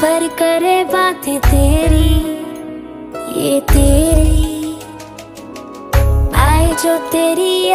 भर करे बातें तेरी ये तेरी आए जो तेरी